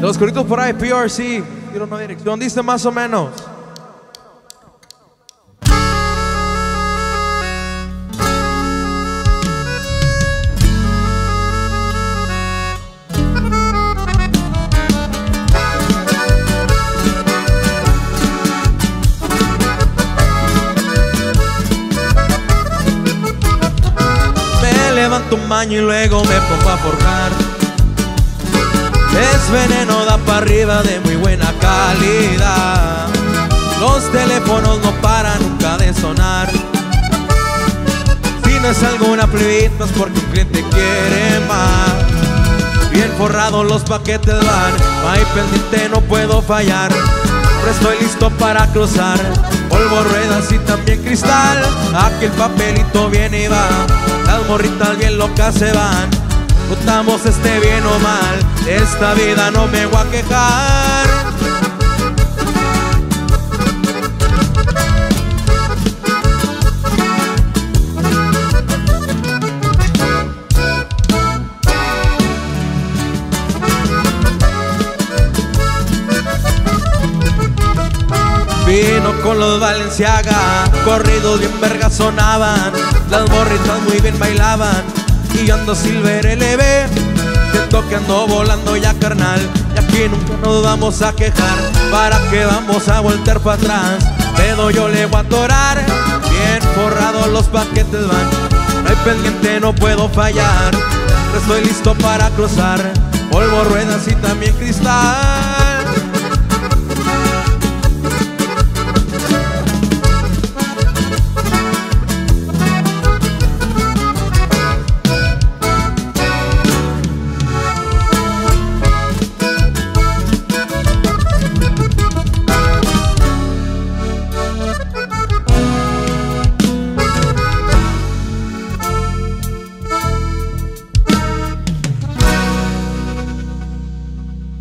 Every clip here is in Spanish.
Los corritos por ahí, PRC, tiro una dirección, dice más o menos. Me levanto un baño y luego me pongo a forjar. Es veneno, da para arriba de muy buena calidad. Los teléfonos no paran nunca de sonar. Si no es alguna plebita es porque un cliente quiere más. Bien forrados los paquetes van, hay pendiente, no puedo fallar. Pero estoy listo para cruzar. Polvo, ruedas y también cristal. Aquí el papelito viene y va. Las morritas bien locas se van. Contamos este bien o mal. Esta vida no me voy a quejar. Vino con los Valenciaga, corridos bien vergas sonaban, las morritas muy bien bailaban, y yo ando Silver LB, siento que ando volando ya carnal, y aquí nunca nos vamos a quejar, para que vamos a voltear para atrás, pero yo le voy a atorar, bien forrados los paquetes van, no hay pendiente, no puedo fallar, estoy listo para cruzar, polvo, ruedas y también cristal.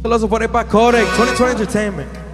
Saludos por ahí para Kodak, 2020 Entertainment.